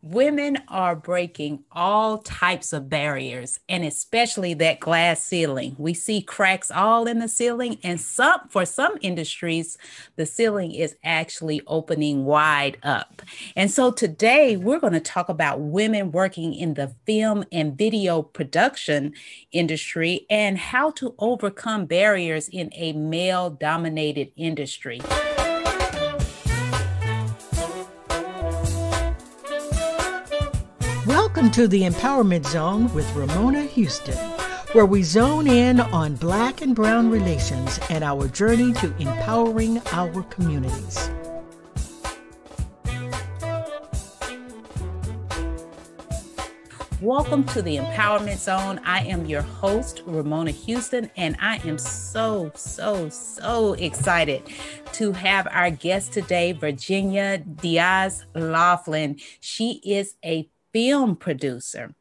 Women are breaking all types of barriers and especially that glass ceiling. We see cracks all in the ceiling and some for some industries the ceiling is actually opening wide up. And so today we're going to talk about women working in the film and video production industry and how to overcome barriers in a male dominated industry. Welcome to the Empowerment Zone with Ramona Houston, where we zone in on Black and Brown relations and our journey to empowering our communities. Welcome to the Empowerment Zone. I am your host, Ramona Houston, and I am so, so, so excited to have our guest today, Virginia Diaz Laughlin. She is a film producer.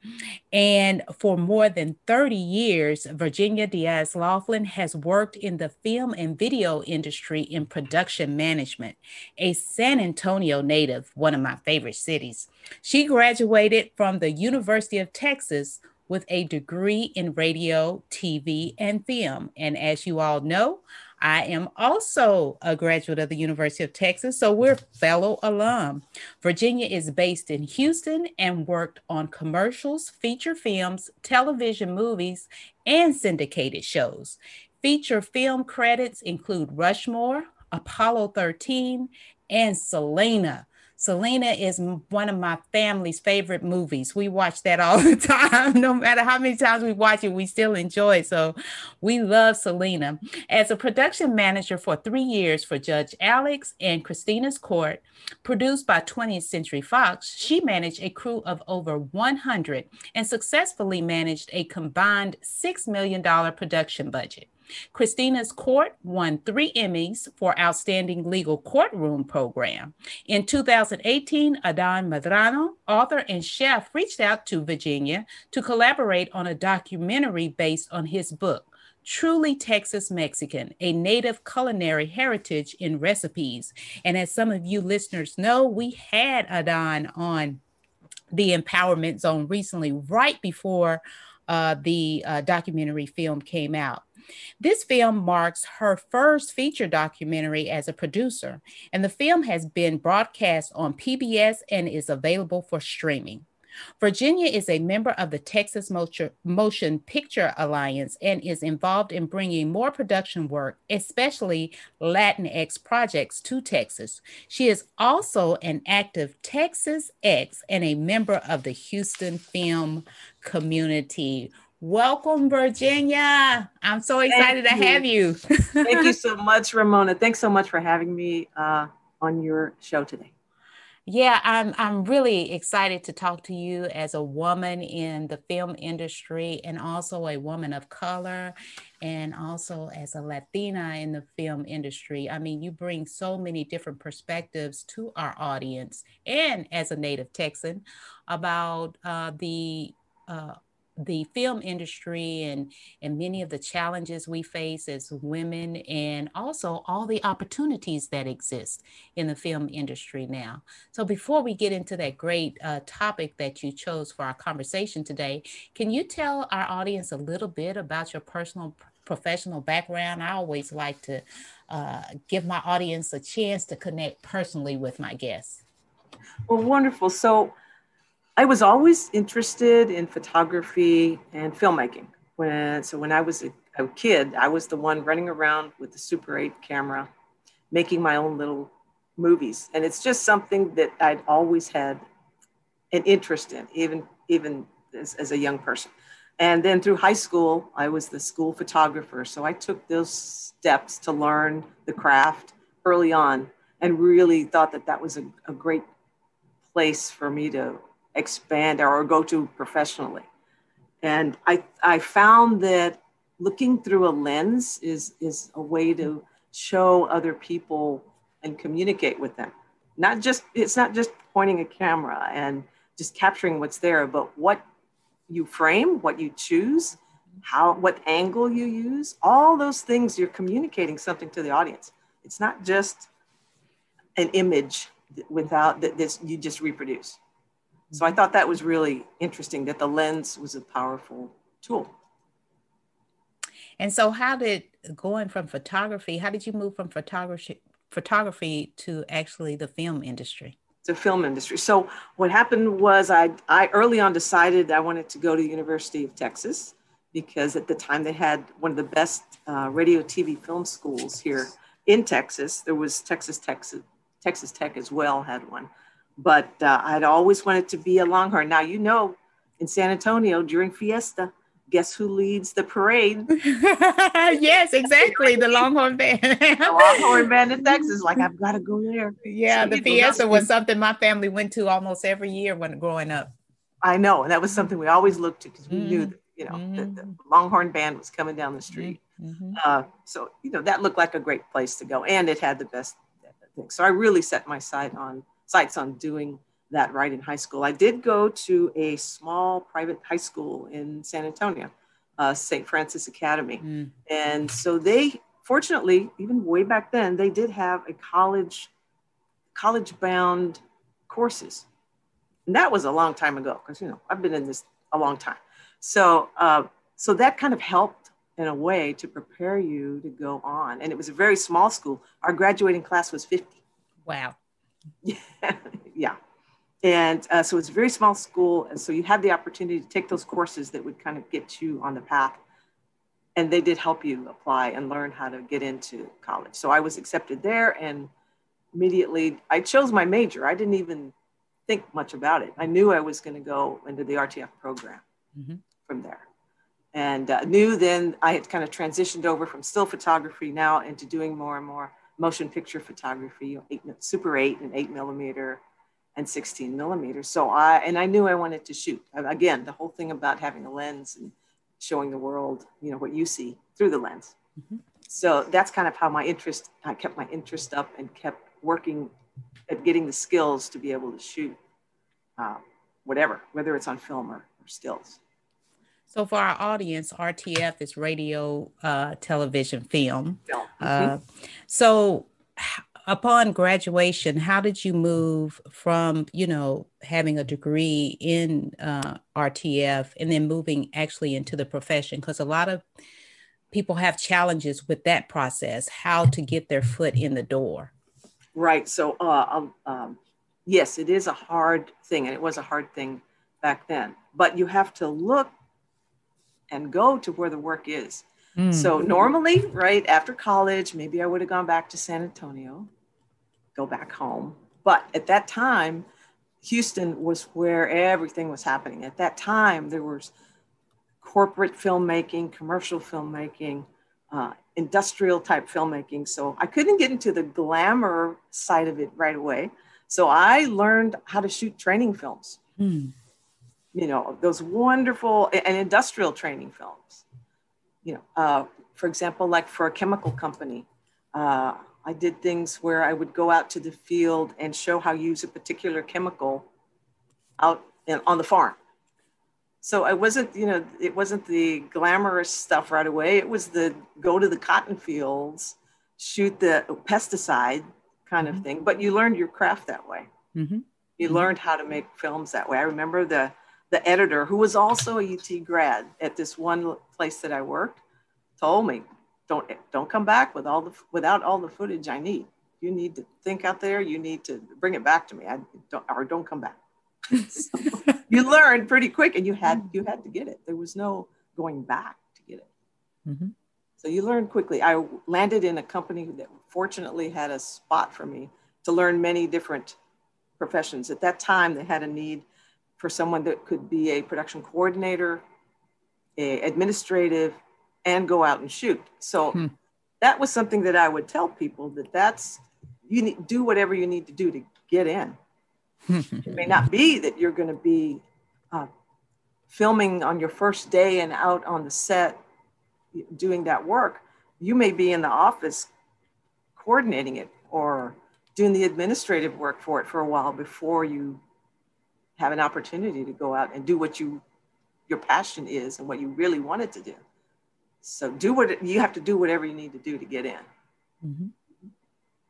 And for more than 30 years, Virginia Diaz Laughlin has worked in the film and video industry in production management, a San Antonio native, one of my favorite cities. She graduated from the University of Texas with a degree in radio, TV, and film. And as you all know, I am also a graduate of the University of Texas, so we're fellow alum. Virginia is based in Houston and worked on commercials, feature films, television movies, and syndicated shows. Feature film credits include Rushmore, Apollo 13, and Selena. Selena is one of my family's favorite movies. We watch that all the time. No matter how many times we watch it, we still enjoy it. So we love Selena. As a production manager for three years for Judge Alex and Christina's Court, produced by 20th Century Fox, she managed a crew of over 100 and successfully managed a combined $6 million production budget. Christina's Court won three Emmys for Outstanding Legal Courtroom Program. In 2018, Adan Medrano, author and chef, reached out to Virginia to collaborate on a documentary based on his book. Truly Texas Mexican, a native culinary heritage in recipes. And as some of you listeners know, we had Adan on the Empowerment Zone recently, right before uh, the uh, documentary film came out. This film marks her first feature documentary as a producer, and the film has been broadcast on PBS and is available for streaming. Virginia is a member of the Texas Motion Picture Alliance and is involved in bringing more production work, especially Latinx projects, to Texas. She is also an active Texas Ex and a member of the Houston Film Community. Welcome, Virginia. I'm so excited to have you. Thank you so much, Ramona. Thanks so much for having me uh, on your show today. Yeah, I'm I'm really excited to talk to you as a woman in the film industry and also a woman of color and also as a Latina in the film industry. I mean, you bring so many different perspectives to our audience and as a native Texan about uh, the uh, the film industry and and many of the challenges we face as women and also all the opportunities that exist in the film industry now. So before we get into that great uh, topic that you chose for our conversation today can you tell our audience a little bit about your personal professional background? I always like to uh, give my audience a chance to connect personally with my guests. Well wonderful. So I was always interested in photography and filmmaking. When, so when I was a, a kid, I was the one running around with the Super 8 camera, making my own little movies. And it's just something that I'd always had an interest in, even, even as, as a young person. And then through high school, I was the school photographer. So I took those steps to learn the craft early on and really thought that that was a, a great place for me to expand or go to professionally. And I, I found that looking through a lens is, is a way to show other people and communicate with them. Not just, it's not just pointing a camera and just capturing what's there, but what you frame, what you choose, how, what angle you use, all those things you're communicating something to the audience. It's not just an image without that this you just reproduce. So I thought that was really interesting that the lens was a powerful tool. And so, how did going from photography? How did you move from photography photography to actually the film industry? The film industry. So what happened was I I early on decided I wanted to go to the University of Texas because at the time they had one of the best uh, radio TV film schools here in Texas. There was Texas Texas Texas Tech as well had one, but uh, I'd always wanted to be a Longhorn. Now you know, in San Antonio during Fiesta, guess who leads the parade? yes, exactly. The Longhorn Band. the Longhorn Band in Texas. Like, I've got to go there. Yeah, so, the Fiesta was something my family went to almost every year when growing up. I know. And that was something we always looked to because we mm-hmm. knew that, you know, mm-hmm. the, the, Longhorn Band was coming down the street. Mm-hmm. Uh, so, you know, that looked like a great place to go. And it had the best thing. So I really set my sight on sights on doing that right in high school. I did go to a small private high school in San Antonio, uh, St. Francis Academy. Mm. And so they, fortunately, even way back then, they did have a college, college bound courses. And that was a long time ago because, you know, I've been in this a long time. So, uh, so that kind of helped in a way to prepare you to go on. And it was a very small school. Our graduating class was 50. Wow. Yeah. yeah. And uh, so it's a very small school. And so you had the opportunity to take those courses that would kind of get you on the path. And they did help you apply and learn how to get into college. So I was accepted there and immediately I chose my major. I didn't even think much about it. I knew I was going to go into the RTF program mm-hmm. from there. And uh, knew then I had kind of transitioned over from still photography now into doing more and more motion picture photography, eight, Super 8 and 8 millimeter and 16 millimeters. So I, and I knew I wanted to shoot. Again, the whole thing about having a lens and showing the world, you know, what you see through the lens. Mm-hmm. So that's kind of how my interest, I kept my interest up and kept working at getting the skills to be able to shoot uh, whatever, whether it's on film or, or stills. So for our audience, RTF is radio, uh, television, film. Uh, mm-hmm. so upon graduation, how did you move from, you know, having a degree in uh, RTF and then moving actually into the profession? Because a lot of people have challenges with that process, how to get their foot in the door. Right. So, uh, um, um yes, it is a hard thing, and it was a hard thing back then. But you have to look and go to where the work is. Mm. So normally, right after college, maybe I would have gone back to San Antonio go back home. But at that time, Houston was where everything was happening. At that time, there was corporate filmmaking, commercial filmmaking, uh, industrial type filmmaking. So I couldn't get into the glamour side of it right away. So I learned how to shoot training films. Mm. You know, those wonderful and industrial training films. You know, uh, for example, like for a chemical company, uh, I did things where I would go out to the field and show how you use a particular chemical out in, on the farm. So I wasn't, you know, it wasn't the glamorous stuff right away. It was the go to the cotton fields, shoot the pesticide kind mm-hmm. of thing. But you learned your craft that way. Mm-hmm. You mm-hmm. learned how to make films that way. I remember the the editor, who was also a UT grad at this one place that I worked, told me, don't don't come back with all the without all the footage I need. You need to think out there. You need to bring it back to me. I don't or don't come back. so you learned pretty quick, and you had you had to get it. There was no going back to get it. Mm-hmm. So you learned quickly. I landed in a company that fortunately had a spot for me to learn many different professions. At that time, they had a need for someone that could be a production coordinator, a administrative, and go out and shoot. So hmm. that was something that I would tell people that that's you need do whatever you need to do to get in. it may not be that you're going to be uh, filming on your first day and out on the set doing that work. You may be in the office coordinating it or doing the administrative work for it for a while before you have an opportunity to go out and do what you your passion is and what you really wanted to do. So do what you have to do whatever you need to do to get in. Mm-hmm.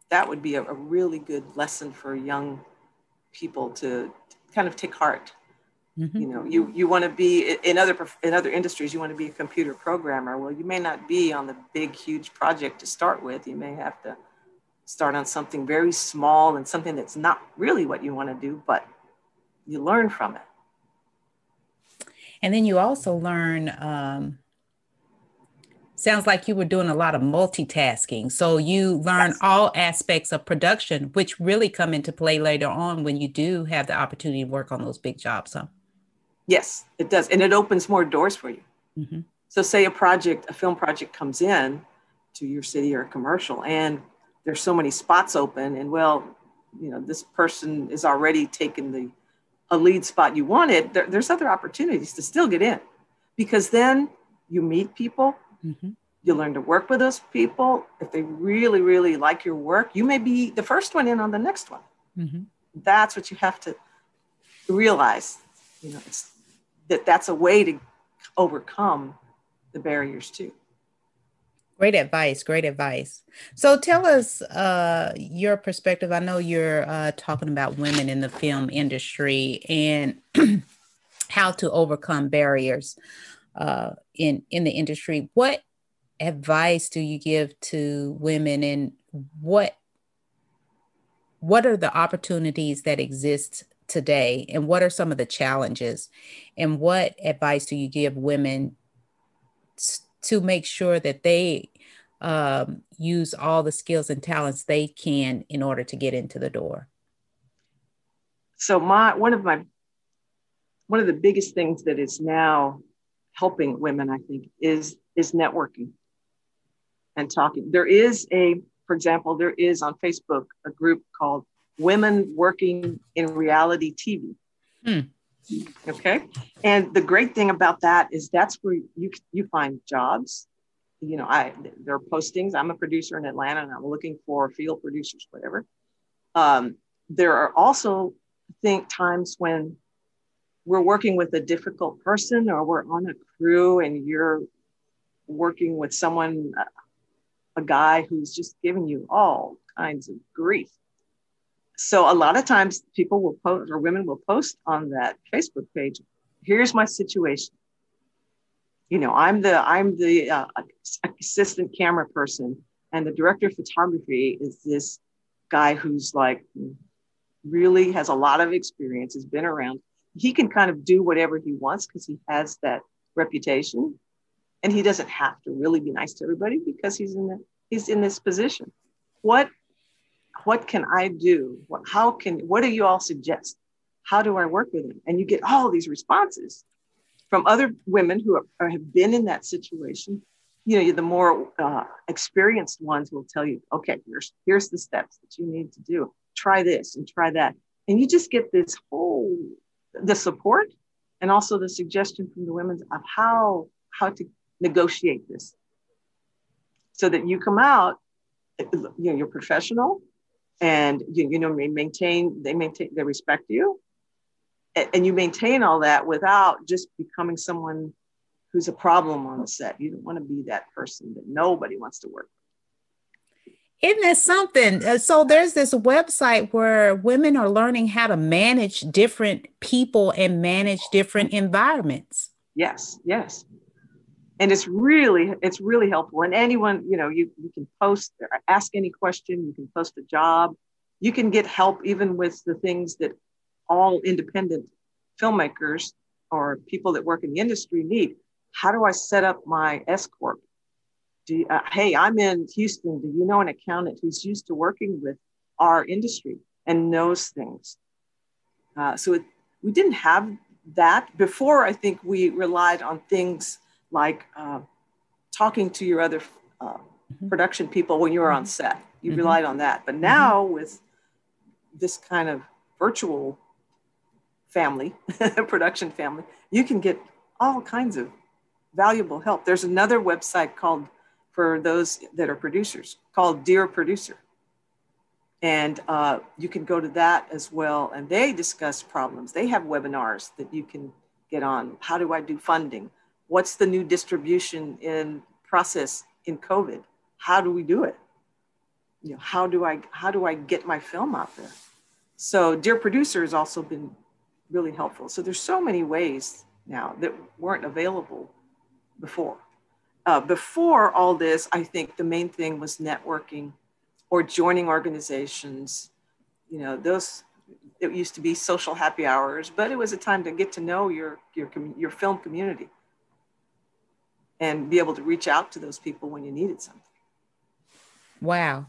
That would be a, a, really good lesson for young people to kind of take heart. Mm-hmm. You know, you you want to be in other in other industries. You want to be a computer programmer. Well, you may not be on the big, huge project to start with. You may have to start on something very small and something that's not really what you want to do, but you learn from it. And then you also learn. Um, sounds like you were doing a lot of multitasking. So you learn yes. all aspects of production, which really come into play later on when you do have the opportunity to work on those big jobs. Huh? Yes, it does. And it opens more doors for you. Mm-hmm. So, say a project, a film project comes in to your city or a commercial, and there's so many spots open, and well, you know, this person is already taking the a lead spot you wanted. There, there's other opportunities to still get in because then you meet people, mm-hmm. you learn to work with those people. If they really, really like your work, you may be the first one in on the next one. Mm-hmm. That's what you have to realize. You know, it's that that's a way to overcome the barriers too. Great advice. Great advice. So tell us uh, your perspective. I know you're uh, talking about women in the film industry and how to overcome barriers uh, in in the industry. What advice do you give to women, and what what are the opportunities that exist today and what are some of the challenges and what advice do you give women to make sure that they um, use all the skills and talents they can in order to get into the door so my one of my one of the biggest things that is now helping women i think is is networking and talking there is a for example there is on facebook a group called women working in reality TV. Hmm. Okay. And the great thing about that is that's where you, you find jobs. You know, I there are postings. I'm a producer in Atlanta and I'm looking for field producers, whatever. Um, there are also think times when we're working with a difficult person or we're on a crew and you're working with someone, a guy who's just giving you all kinds of grief so a lot of times people will post or women will post on that Facebook page, here's my situation. You know, I'm the I'm the uh, assistant camera person and the director of photography is this guy who's like really has a lot of experience, has been around. He can kind of do whatever he wants because he has that reputation and he doesn't have to really be nice to everybody because he's in the he's in this position. What what can I do? What, how can, what do you all suggest? How do I work with him? And you get all these responses from other women who are, have been in that situation. You know, the more uh, experienced ones will tell you, okay, here's, here's the steps that you need to do. Try this and try that. And you just get this whole, the support and also the suggestion from the women of how, how to negotiate this so that you come out you know you're professional and you, you know maintain they maintain they respect you. And you maintain all that without just becoming someone who's a problem on the set. You don't want to be that person that nobody wants to work with. Isn't that something? Uh, so there's this website where women are learning how to manage different people and manage different environments. Yes yes and it's really it's really helpful. And anyone you know you, you can post ask any question you can post a job. You can get help even with the things that all independent filmmakers or people that work in the industry need. How do i set up my s corp you, uh, hey i'm in houston. Do you know an accountant who's used to working with our industry and knows things? Uh, so it, we didn't have that before i think we relied on things like uh, talking to your other uh, mm-hmm. production people when you were on mm-hmm. set. You mm-hmm. relied on that. But now mm-hmm. with this kind of virtual family, production family, you can get all kinds of valuable help. There's another website called for those that are producers called Dear Producer. And uh, you can go to that as well. And they discuss problems. They have webinars that you can get on. How do I do funding? What's the new distribution in process in COVID? How do we do it? You know, how do I how do I get my film out there? So Dear Producer has also been really helpful. So there's so many ways now that weren't available before. Uh, before all this, I think the main thing was networking or joining organizations. You know, those it used to be social happy hours, but it was a time to get to know your your your film community and be able to reach out to those people when you needed something. Wow,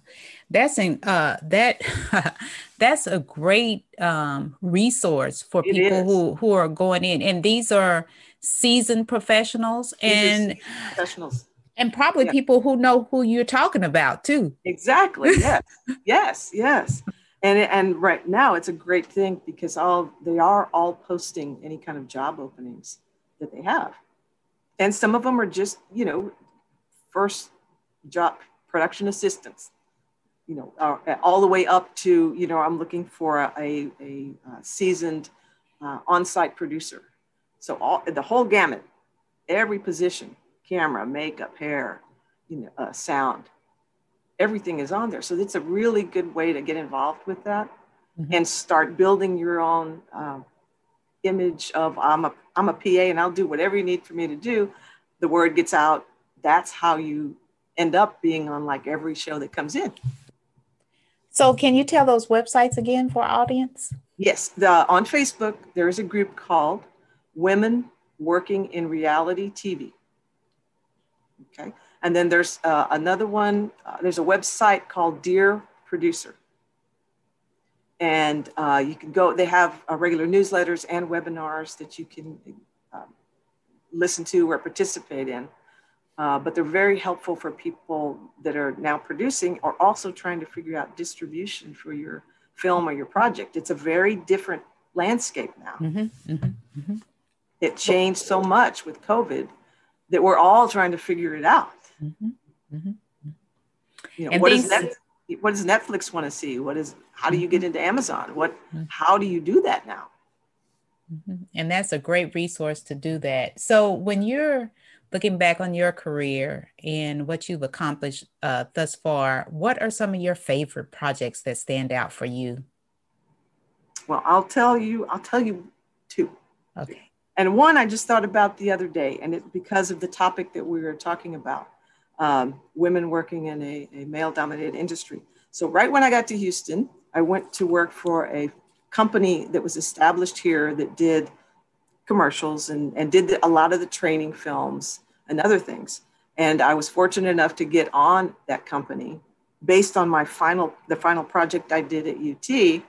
that's an uh, that that's a great um, resource for it people is. who who are going in, and these are seasoned professionals and professionals, and probably yeah. people who know who you're talking about too. Exactly. Yes. yes. Yes. And and right now it's a great thing because all they are all posting any kind of job openings that they have, and some of them are just you know first job production assistants, you know, uh, all the way up to, you know, I'm looking for a, a, a uh, seasoned uh, on-site producer. So all the whole gamut, every position, camera, makeup, hair, you know, uh, sound, everything is on there. So it's a really good way to get involved with that mm-hmm. and start building your own uh, image of I'm a, I'm a PA and I'll do whatever you need for me to do. The word gets out. That's how you end up being on like every show that comes in. So, can you tell those websites again for audience? Yes, the, on Facebook, there is a group called Women Working in Reality TV. Okay, and then there's uh, another one, uh, there's a website called Dear Producer. And uh, you can go, they have uh, regular newsletters and webinars that you can um, listen to or participate in. Uh, but they're very helpful for people that are now producing or also trying to figure out distribution for your film or your project. It's a very different landscape now. Mm-hmm, mm-hmm, mm-hmm. It changed so much with COVID that we're all trying to figure it out. Mm-hmm, mm-hmm. You know, what, things- does Netflix, what does Netflix want to see? What is how do you get mm-hmm. into Amazon? What how do you do that now? And that's a great resource to do that. So when you're looking back on your career and what you've accomplished uh, thus far, what are some of your favorite projects that stand out for you? Well, I'll tell you, I'll tell you two. Okay. And one I just thought about the other day, and it because of the topic that we were talking about, um, women working in a, a male-dominated industry. So right when I got to Houston, I went to work for a company that was established here that did commercials and, and did a lot of the training films and other things. And I was fortunate enough to get on that company based on my final, the final project I did at UT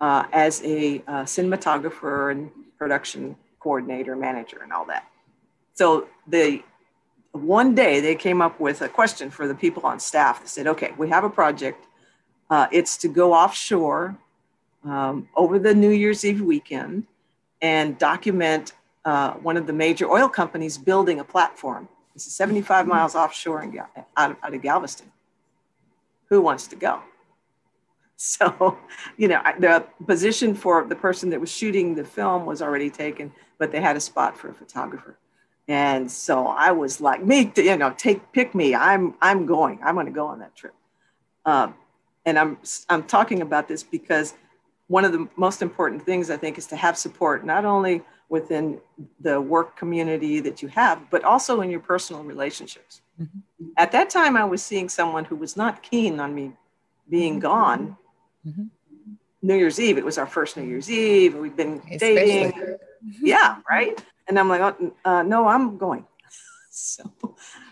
uh, as a uh, cinematographer and production coordinator, manager, and all that. So the one day they came up with a question for the people on staff. They said, "Okay, we have a project. Uh, it's to go offshore um, over the New Year's Eve weekend and document uh, one of the major oil companies building a platform. This is 75 mm-hmm. miles offshore in, out, of, out of Galveston. Who wants to go? So, you know, the position for the person that was shooting the film was already taken, but they had a spot for a photographer. And so I was like, me, you know, take, pick me. I'm, I'm going. I'm going to go on that trip. Um, and I'm, I'm talking about this because one of the most important things I think is to have support, not only within the work community that you have, but also in your personal relationships. Mm-hmm. At that time, I was seeing someone who was not keen on me being mm-hmm. gone. Mm-hmm. New Year's Eve, it was our first New Year's Eve. We've been Especially. dating. Mm-hmm. Yeah, right. And I'm like, oh, uh, no, I'm going. so,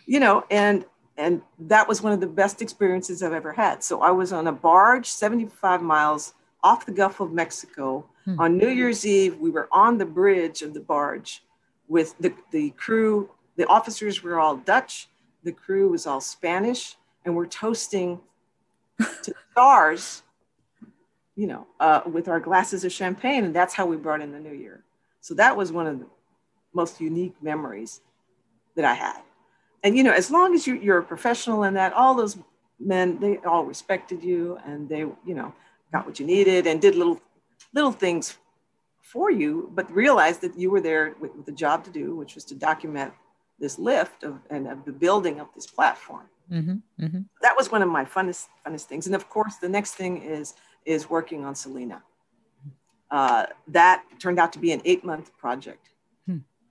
you know, and and that was one of the best experiences I've ever had. So I was on a barge, 75 miles off the Gulf of Mexico. Hmm. On New Year's Eve, we were on the bridge of the barge with the, the crew. The officers were all Dutch, the crew was all Spanish, and we're toasting to stars, you know, uh, with our glasses of champagne. And that's how we brought in the new year. So that was one of the most unique memories that I had. And, you know, as long as you, you're a professional in that, all those men, they all respected you and they, you know, got what you needed and did little little things for you, but realized that you were there with, with a job to do, which was to document this lift of and of the building of this platform. Mm-hmm, mm-hmm. That was one of my funnest funnest things. And of course, the next thing is is working on Selena. uh, that turned out to be an eight month project.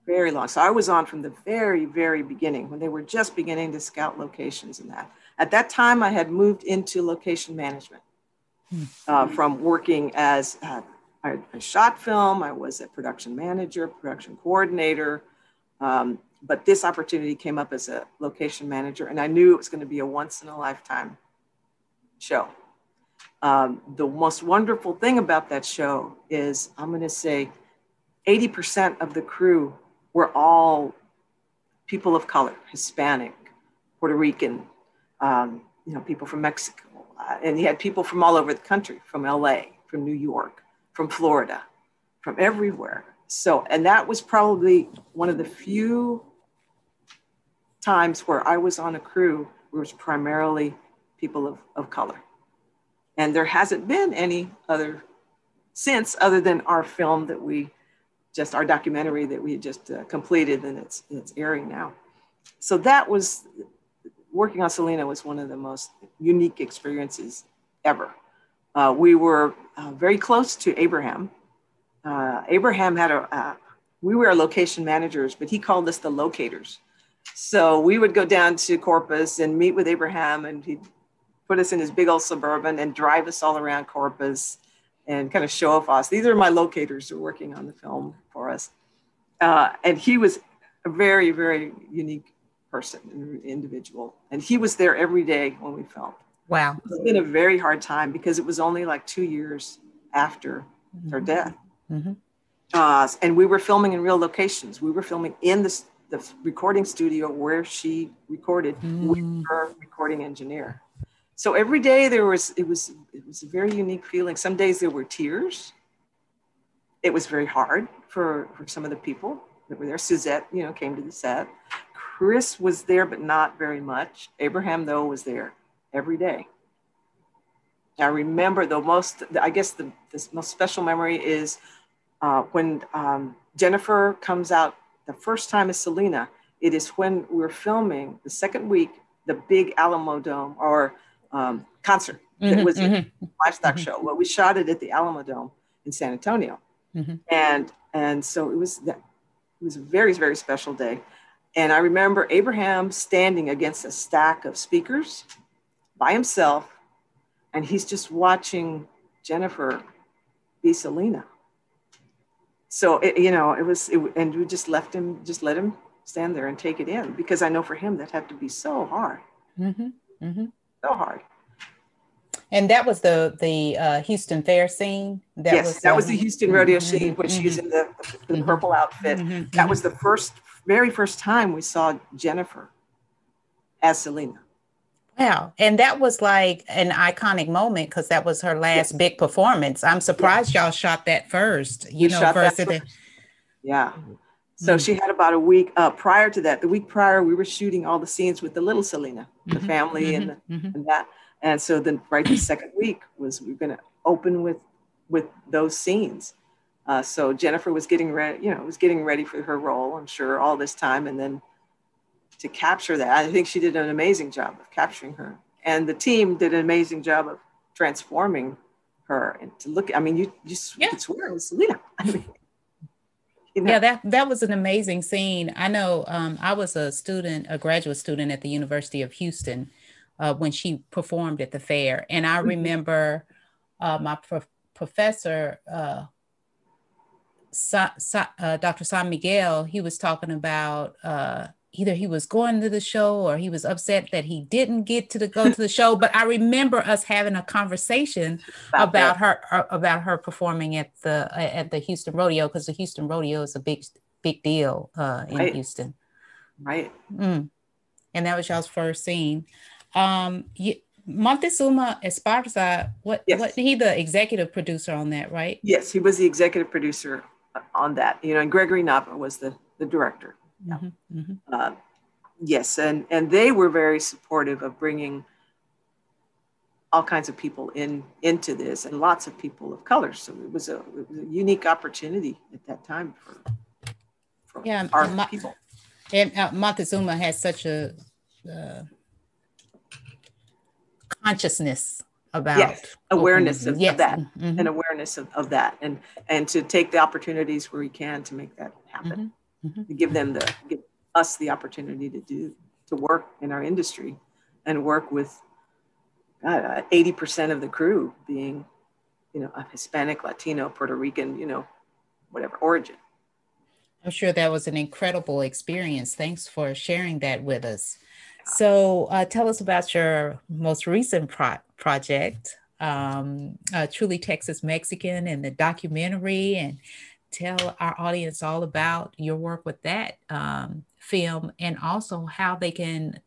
Very long. So I was on from the very, very beginning when they were just beginning to scout locations and that. At that time, I had moved into location management hmm. uh, from working as uh, I, I, shot film, I was a production manager, production coordinator. Um, but this opportunity came up as a location manager, and I knew it was going to be a once in a lifetime show. Um, the most wonderful thing about that show is I'm going to say 80% of the crew were all people of color, Hispanic, Puerto Rican, um, you know, people from Mexico. Uh, and he had people from all over the country, from LA, from New York, from Florida, from everywhere. So, and that was probably one of the few times where I was on a crew where it was primarily people of, of color. And there hasn't been any other since, other than our film that we just, our documentary that we just uh, completed and it's, it's airing now. So that was, working on Selena was one of the most unique experiences ever. Uh, we were uh, very close to Abraham. Uh, Abraham had a, uh, we were location managers, but he called us the locators. So we would go down to Corpus and meet with Abraham, and he'd put us in his big old suburban and drive us all around Corpus and kind of show off us. These are my locators who are working on the film for us. Uh, and he was a very, very unique person, individual. And he was there every day when we filmed. Wow. It's been a very hard time because it was only like two years after mm-hmm. her death. Mm-hmm. Uh, and we were filming in real locations. We were filming in the, the recording studio where she recorded mm. with her recording engineer so every day there was it was it was a very unique feeling. Some days there were tears. It was very hard for for some of the people that were there. Suzette you know came to the set. Chris was there but not very much. Abraham though was there every day. I remember the most i guess the, most special memory is uh, when um, jennifer comes out the first time as selena it is when we're filming the second week the big Alamodome or um, concert mm-hmm, that was mm-hmm. a livestock mm-hmm. show. Well, we shot it at the Alamodome in San Antonio, mm-hmm. and and so it was that it was a very very special day. And I remember Abraham standing against a stack of speakers by himself, and he's just watching Jennifer be Selena. So it, you know, it was, it, and we just left him, just let him stand there and take it in because I know for him that had to be so hard. Mm-hmm. Mm-hmm so hard. And that was the the uh, Houston Fair scene. That yes, was, that was the Houston rodeo mm-hmm, scene when mm-hmm. she's in the, the mm-hmm. purple outfit. Mm-hmm, that was the first, very first time we saw Jennifer as Selena. Wow, and that was like an iconic moment because that was her last yes. big performance. I'm surprised y'all shot that first. You we know, first. first. Yeah. So mm-hmm. she had about a week uh, prior to that. The week prior, we were shooting all the scenes with the little Selena, the mm-hmm. family, mm-hmm. And, the, mm-hmm. and that. And so then, right the second week was we are going to open with with those scenes. Uh, so Jennifer was getting ready, you know, was getting ready for her role. I'm sure all this time, and then to capture that, I think she did an amazing job of capturing her, and the team did an amazing job of transforming her. And to look, I mean, you you yeah. swear it was Selena. I mean, you know? Yeah, that that was an amazing scene. I know um, I was a student, a graduate student at the University of Houston uh, when she performed at the fair, and I mm-hmm. remember uh, my pro- professor, uh, Sa- Sa- uh, Dr. San Miguel. He was talking about uh, either he was going to the show or he was upset that he didn't get to the, go to the show but i remember us having a conversation about, about her uh, about her performing at the uh, at the houston rodeo because the houston rodeo is a big big deal uh, in right. houston right mm. and that was y'all's first scene um you, Montezuma Esparza, what yes. what he the executive producer on that, right? Yes, he was the executive producer on that. You know, and Gregory Nava was the the director. Mm-hmm, mm-hmm. Uh, yes, and and they were very supportive of bringing all kinds of people in into this, and lots of people of color. So it was a, it was a unique opportunity at that time for, for yeah, our Ma- people. And uh, Montezuma has such a uh, consciousness about yes, awareness of, yes. of that Mhm. and awareness of, of that and and to take the opportunities where we can to make that happen Mhm. to give them the give us the opportunity to do to work in our industry and work with God, 80% of the crew being you know a hispanic latino puerto rican you know whatever origin I'm sure that was an incredible experience. Thanks for sharing that with us. So, uh, tell us about your most recent pro- project, um, uh, Truly Texas Mexican, and the documentary, and tell our audience all about your work with that um, film and also how they can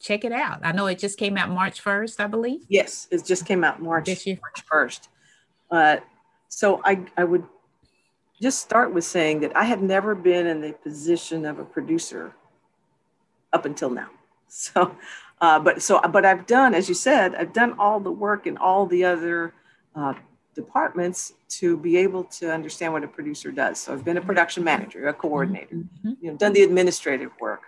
check it out. I know it just came out March 1st, I believe. yes it just came out march This year. march 1st uh, so I, I would just start with saying that i have never been in the position of a producer up until now so uh, but so but i've done as you said i've done all the work and all the other uh, departments to be able to understand what a producer does. So i've been a production manager a coordinator Mhm. you know done the administrative work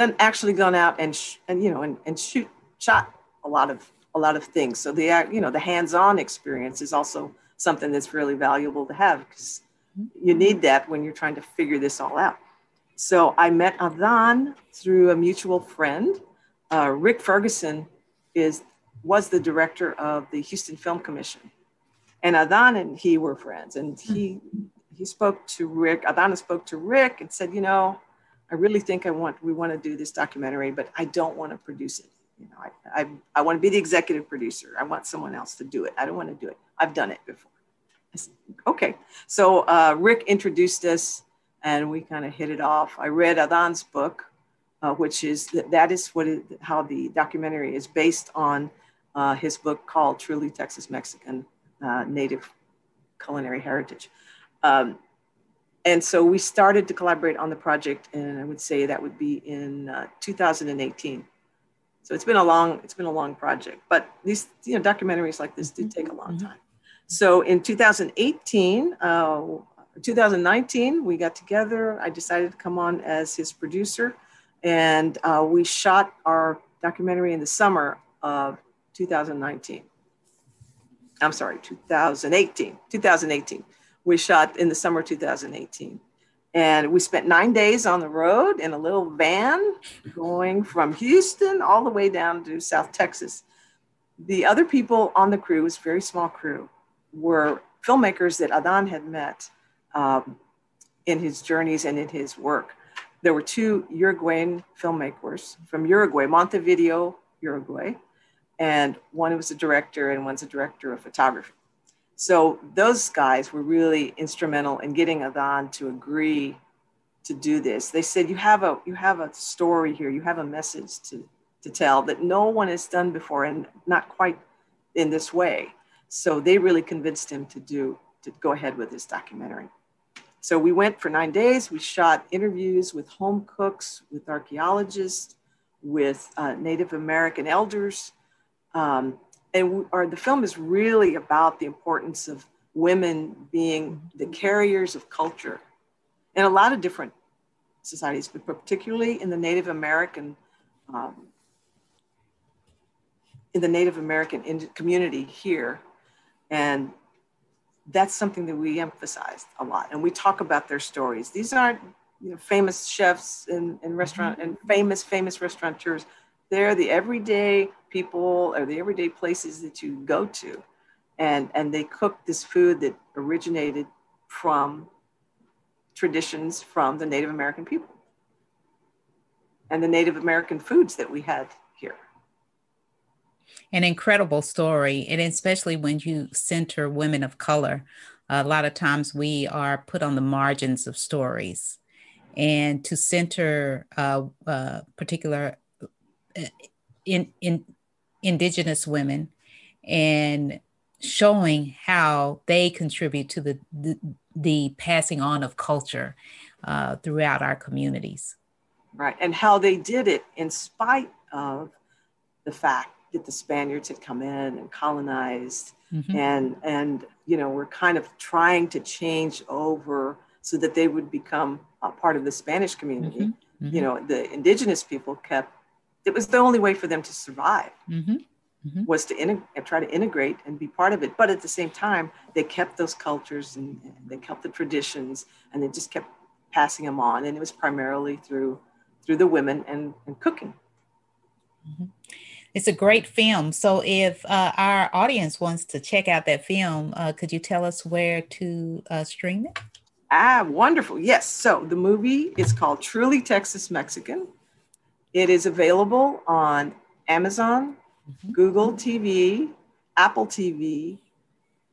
then actually gone out and sh- and you know and, and shoot shot a lot of a lot of things. So the you know the hands-on experience is also something that's really valuable to have because you need that when you're trying to figure this all out. So i met adan through a mutual friend. Uh, rick ferguson is was the director of the houston film commission and adan and he were friends and he he spoke to rick adan spoke to rick and said you know I really think I want we want to do this documentary, but I don't want to produce it. You know, I, I, I want to be the executive producer. I want someone else to do it. I don't want to do it. I've done it before. I said, okay. So uh, Rick introduced us and we kind of hit it off. I read Adan's book, uh, which is that, that is what it, how the documentary is based on uh, his book called Truly Texas Mexican uh, Native Culinary Heritage. Um, and so we started to collaborate on the project and i would say that would be in uh, 2018 so it's been a long it's been a long project but these you know documentaries like this do take a long time. So in 2018 uh, 2019 we got together. I decided to come on as his producer and uh, we shot our documentary in the summer of 2019 i'm sorry 2018 2018 we shot in the summer 2018 and we spent nine days on the road in a little van going from houston all the way down to south texas. The other people on the crew was a very small crew were filmmakers that adan had met um, in his journeys and in his work. There were two uruguayan filmmakers from uruguay montevideo uruguay and one was a director and one's a director of photography so those guys were really instrumental in getting Adan to agree to do this. They said, "You have a you have a story here. You have a message to to tell that no one has done before, and not quite in this way." So they really convinced him to do to go ahead with this documentary. So we went for nine days. We shot interviews with home cooks, with archaeologists, with uh, Native American elders. Um, and or the film is really about the importance of women being the carriers of culture in a lot of different societies, but particularly in the Native American, um, in the Native American in- community here, and that's something that we emphasize a lot. And we talk about their stories. These aren't you know, famous chefs and, and restaurant and famous famous restaurateurs. They're the everyday people or the everyday places that you go to, and and they cook this food that originated from traditions from the Native American people and the Native American foods that we had here. An incredible story, and especially when you center women of color. A lot of times we are put on the margins of stories, and to center uh, uh, particular uh, in, in indigenous women and showing how they contribute to the the, the passing on of culture uh, throughout our communities. Right, and how they did it in spite of the fact that the Spaniards had come in and colonized, Mhm. and and you know were kind of trying to change over so that they would become a part of the Spanish community. Mhm. You know, the indigenous people kept. It was the only way for them to survive. Mhm. mm-hmm. was to integ- try to integrate and be part of it. But at the same time, they kept those cultures and, and they kept the traditions and they just kept passing them on. And it was primarily through through the women and, and cooking. Mm-hmm. It's a great film. So, if uh, our audience wants to check out that film, uh, could you tell us where to uh, stream it? Ah, wonderful. Yes. So, the movie is called Truly Texas Mexican. It is available on Amazon, mm-hmm. Google TV, Apple TV,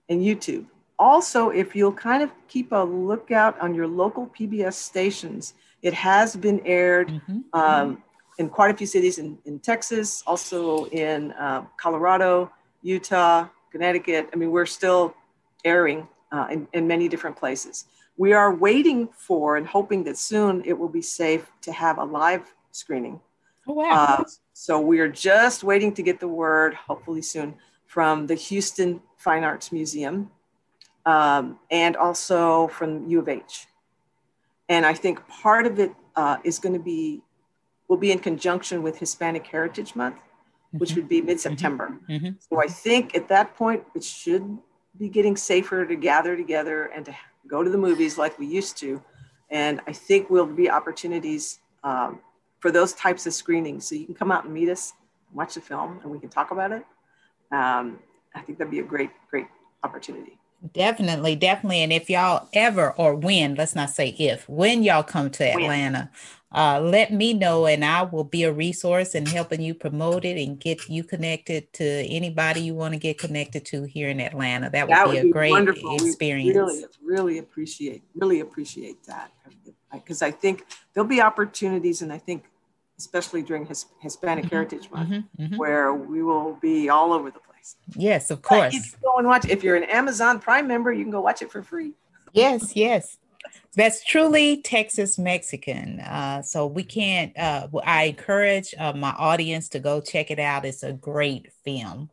and YouTube. Also, if you'll kind of keep a lookout on your local PBS stations, it has been aired mm-hmm. um, in quite a few cities in, in Texas, also in uh, Colorado, Utah, Connecticut. I mean, we're still airing uh, in, in many different places. We are waiting for and hoping that soon it will be safe to have a live screening. Oh, wow. Uh, so we are just waiting to get the word, hopefully soon, from the Houston Fine Arts Museum um, and also from U of H. And I think part of it uh, is going to be, will be in conjunction with Hispanic Heritage Month, which mm-hmm. would be mid September. Mm-hmm. So I think at that point, it should be getting safer to gather together and to go to the movies like we used to. And I think will be opportunities um, for those types of screenings. So you can come out and meet us, watch the film, and we can talk about it. Um, I think that'd be a great, great opportunity. Definitely, definitely. And if y'all ever or when, let's not say if, when y'all come to Atlanta, uh, let me know and I will be a resource in helping you promote it and get you connected to anybody you want to get connected to here in Atlanta. That would, that would be a great wonderful. experience. We really, really appreciate, really appreciate that because I think there'll be opportunities, and I think especially during his Hispanic mm-hmm, Heritage Month, mm-hmm, mm-hmm. where we will be all over the place. Yes, of course. you can go and watch. If you're an Amazon Prime member, you can go watch it for free. Yes, yes. That's truly Texas Mexican. Uh, so we can't, uh, I encourage uh, my audience to go check it out. It's a great film.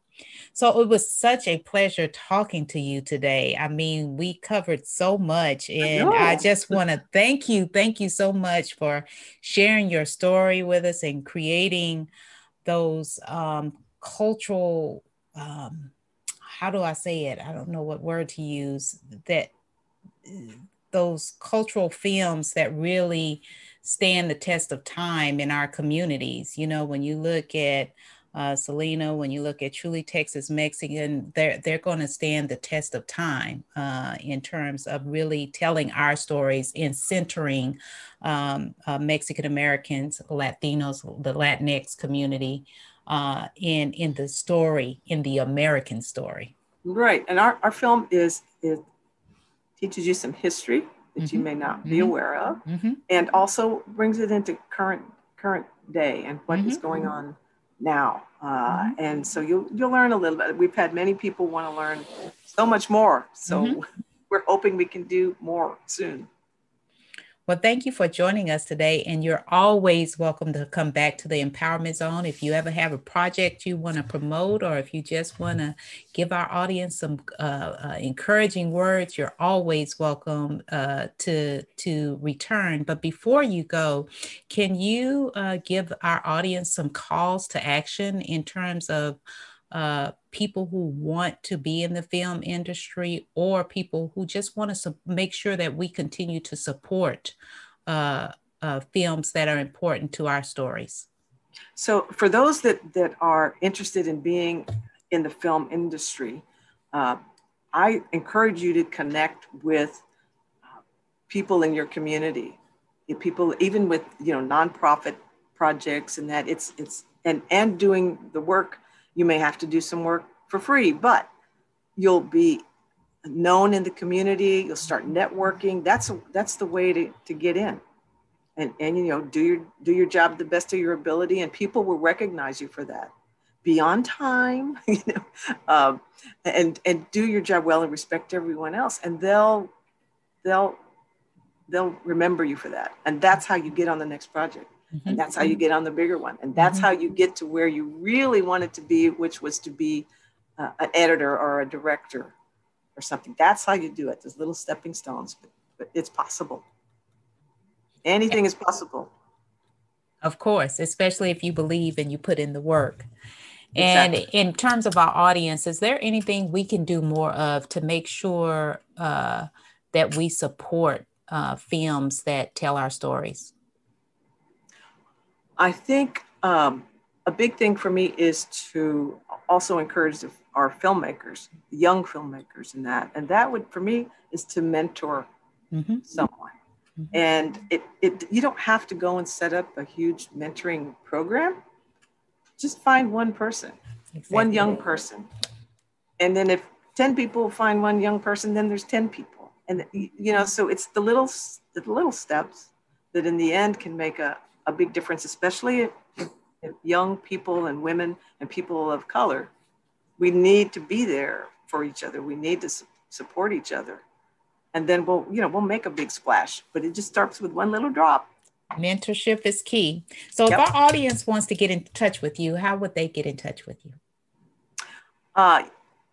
So it was such a pleasure talking to you today. I mean, we covered so much, and I, I just want to thank you. Thank you so much for sharing your story with us and creating those um, cultural, um, how do I say it? I don't know what word to use, that those cultural films that really stand the test of time in our communities. You know, when you look at uh, Selena, when you look at truly Texas Mexican, they're they're going to stand the test of time uh, in terms of really telling our stories and centering um, uh, Mexican Americans, Latinos, the Latinx community uh, in in the story, in the American story. Right, and our, our film is it teaches you some history that mm-hmm. you may not be mm-hmm. aware of, mm-hmm. and also brings it into current current day and what is mm-hmm. going on now. Uh, mm-hmm. And so you'll, you'll learn a little bit. We've had many people want to learn so much more. So mm-hmm. we're hoping we can do more soon. Well, thank you for joining us today. And you're always welcome to come back to the Empowerment Zone. If you ever have a project you want to promote, or if you just want to give our audience some uh, uh, encouraging words, you're always welcome uh, to, to return. But before you go, can you uh, give our audience some calls to action in terms of uh, people who want to be in the film industry or people who just want to su- make sure that we continue to support uh, uh, films that are important to our stories. So, for those that, that are interested in being in the film industry, uh, I encourage you to connect with uh, people in your community, people even with you know nonprofit projects, and that it's it's and and doing the work you may have to do some work for free, but you'll be known in the community. You'll start networking. That's that's the way to, to get in. And, and you know do your do your job the best of your ability and people will recognize you for that be on time you know um, and and do your job well and respect everyone else and they'll they'll they'll remember you for that and that's how you get on the next project. And that's how you get on the bigger one. And that's mm-hmm. how you get to where you really wanted to be, which was to be uh, an editor or a director or something. That's how you do it. There's little stepping stones, but, but it's possible. Anything is possible. Of course, especially if you believe and you put in the work. And in terms of our audience, is there anything we can do more of to make sure uh, that we support uh, films that tell our stories? I think um, a big thing for me is to also encourage our filmmakers, young filmmakers, in that, and that would for me is to mentor mm-hmm. someone. Mm-hmm. And it, it you don't have to go and set up a huge mentoring program. Just find one person, exactly. one young person, and then if ten people find one young person, then there's ten people, and you know, so it's the little the little steps that in the end can make a, a big difference, especially if, if young people and women and people of color. We need to be there for each other. We need to su- support each other. And then we'll, you know, we'll make a big splash, but it just starts with one little drop. Mentorship is key. So yep. if our audience wants to get in touch with you, how would they get in touch with you? Uh,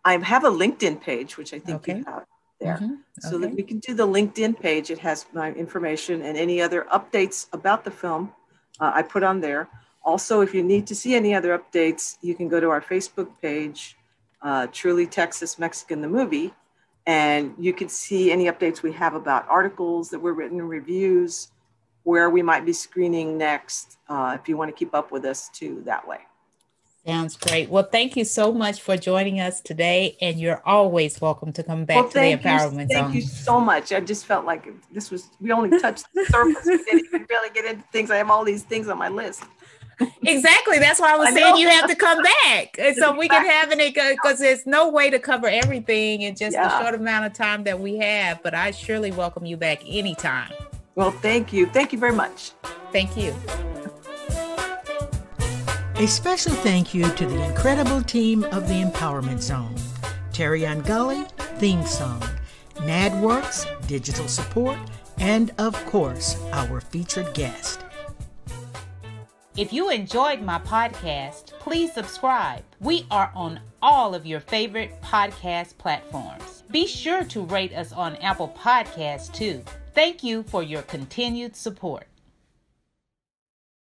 I have a LinkedIn page, which I think okay. you have there. Mm-hmm. Okay. So that we can do the LinkedIn page. It has my information and any other updates about the film uh, I put on there. Also, if you need to see any other updates, you can go to our Facebook page, uh, Truly Texas Mexican the Movie, and you can see any updates we have about articles that were written, reviews, where we might be screening next, uh, if you want to keep up with us too that way. Sounds great. Well, thank you so much for joining us today, and you're always welcome to come back well, to the Empowerment you, Zone. Thank you so much. I just felt like this was we only touched the surface. we didn't even really get into things. I have all these things on my list. exactly. That's why I was I saying you have to come back, and so we can have it because uh, there's no way to cover everything in just yeah. the short amount of time that we have. But I surely welcome you back anytime. Well, thank you. Thank you very much. Thank you. A special thank you to the incredible team of the Empowerment Zone. Terry Gully, theme song, NADWorks, digital support, and of course, our featured guest. If you enjoyed my podcast, please subscribe. We are on all of your favorite podcast platforms. Be sure to rate us on Apple Podcasts too. Thank you for your continued support.